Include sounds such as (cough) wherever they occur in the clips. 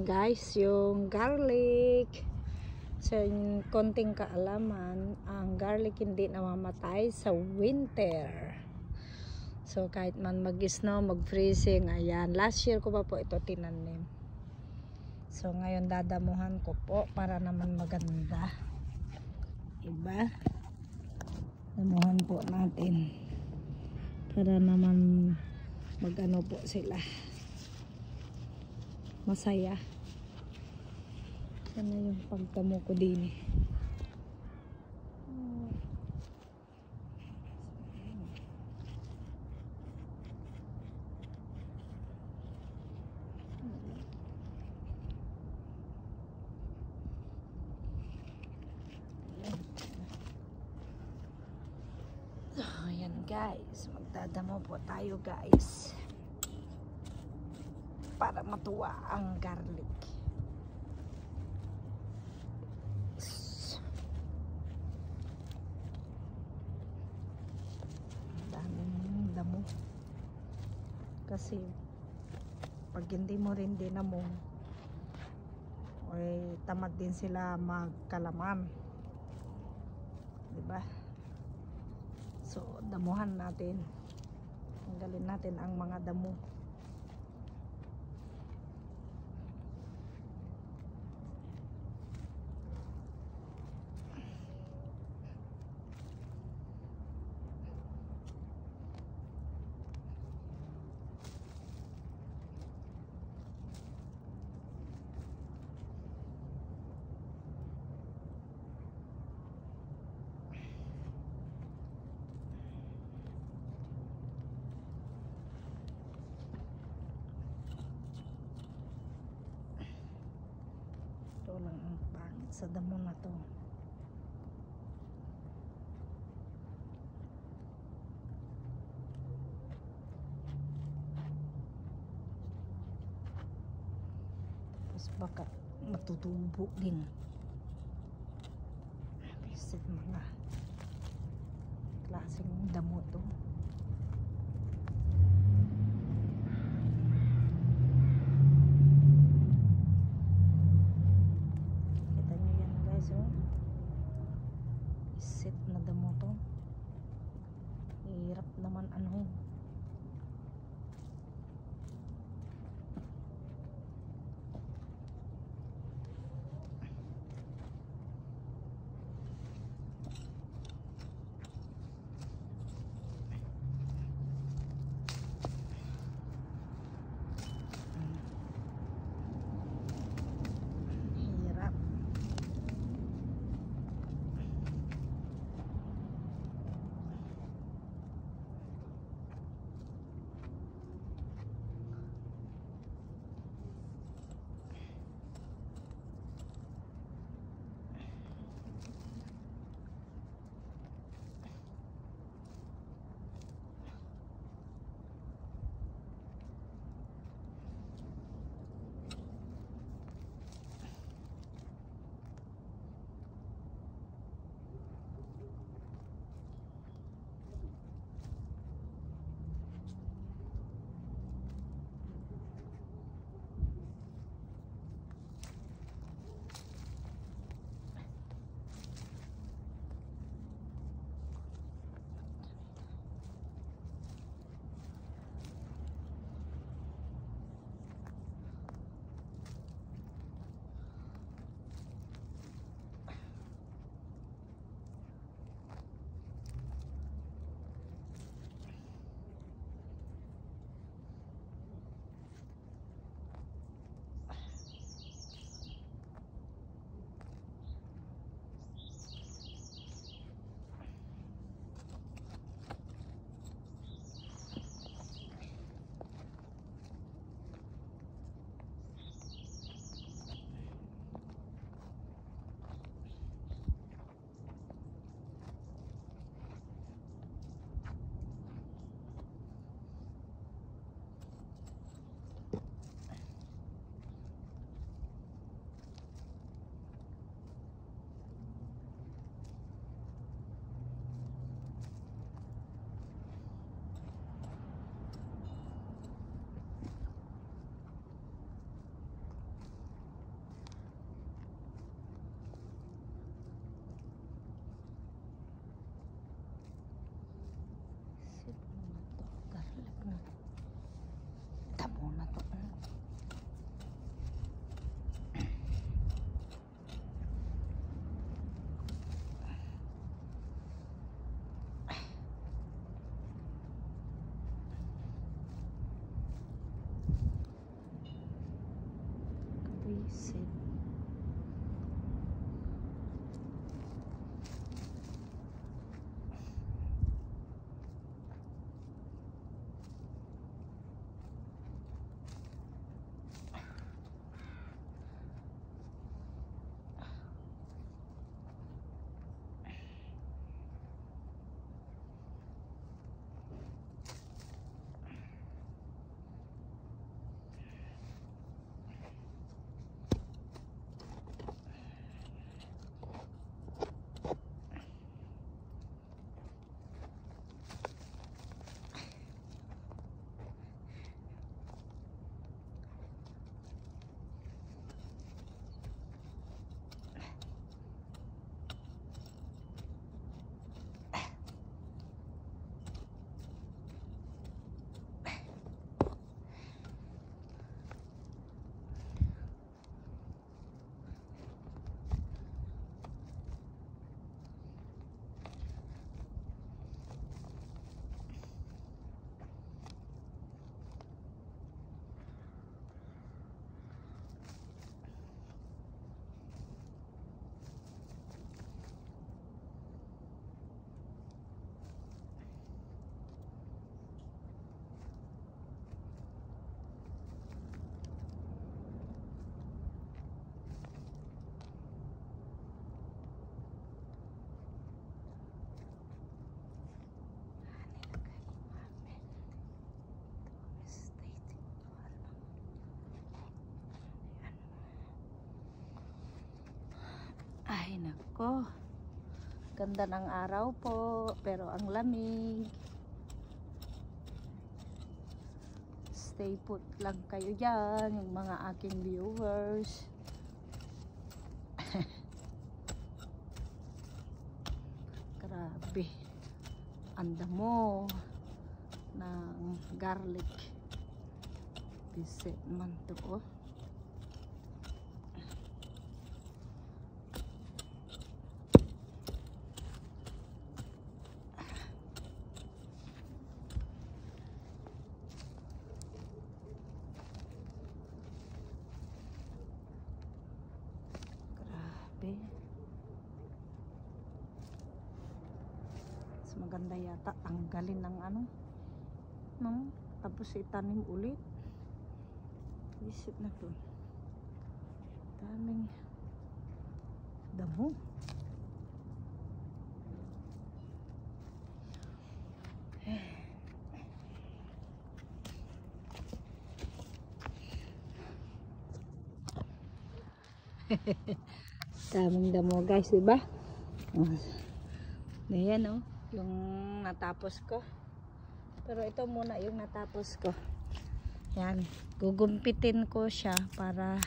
Guys, yung garlic. Sa konting kaalaman, ang garlic hindi namamatay sa winter. So kahit man mag-snow, mag-freezing, ayan. Last year ko pa po ito tinanim. So ngayon dadamuhan ko po para naman maganda. Iba? Damuhan po natin. Para naman magano po sila masaya. Sana yung pagtamo ko din eh. So, ayan guys, magdadamo po tayo guys para matuwa ang garlic. Daming damo. Kasi pag hindi mo rin dinamo ay tamad din sila magkalaman. 'Di ba? So, damuhan natin. Tanggalin natin ang mga damo. Ito lang ang pangit sa damo na to. Tapos baka matutubo din. Visit mga klaseng damo to. Ko. Ganda ng araw po, pero ang lamig. Stay put lang kayo dyan, yung mga aking viewers. (laughs) Grabe. Ang damo ng garlic. Bisit man to oh. Grabe. Mas maganda yata tanggalin ng ano. No? Tapos itanim ulit. Visit na to. Daming damo. (laughs) Daming damo guys, di ba? Oh. Ayan oh, yung natapos ko. Pero ito muna yung natapos ko. Yan, gugumpitin ko siya para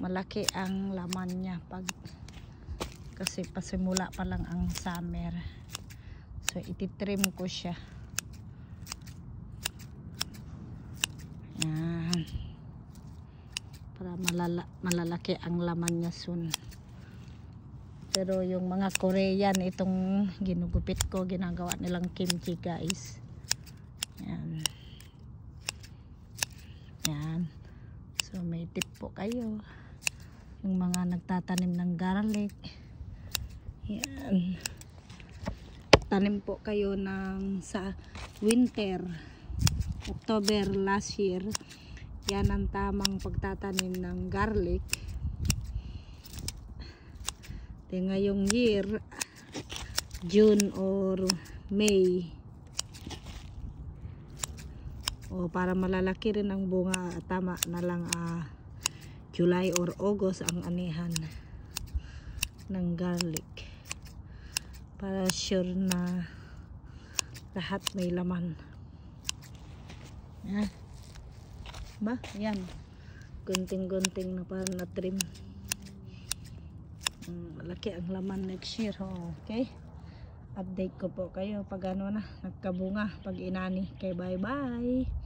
malaki ang laman niya pag kasi pasimula pa lang ang summer. So ititrim ko siya. Yan. Para malala malalaki ang laman niya soon. Pero yung mga Korean, itong ginugupit ko, ginagawa nilang kimchi guys. Yan. Yan. So may tip po kayo. Yung mga nagtatanim ng garlic. Yan. Tanim po kayo ng sa winter. October last year. Yan ang tamang pagtatanim ng garlic. Di ngayong year, June or May. O para malalaki rin ang bunga, tama na lang ah, July or August ang anihan ng garlic. Para sure na lahat may laman. Yan. Ba? Yan. Gunting-gunting na parang na-trim. Mm, malaki ang laman next year. Oh, okay? Update ko po kayo pag ano na, nagkabunga, pag inani. Okay, bye-bye.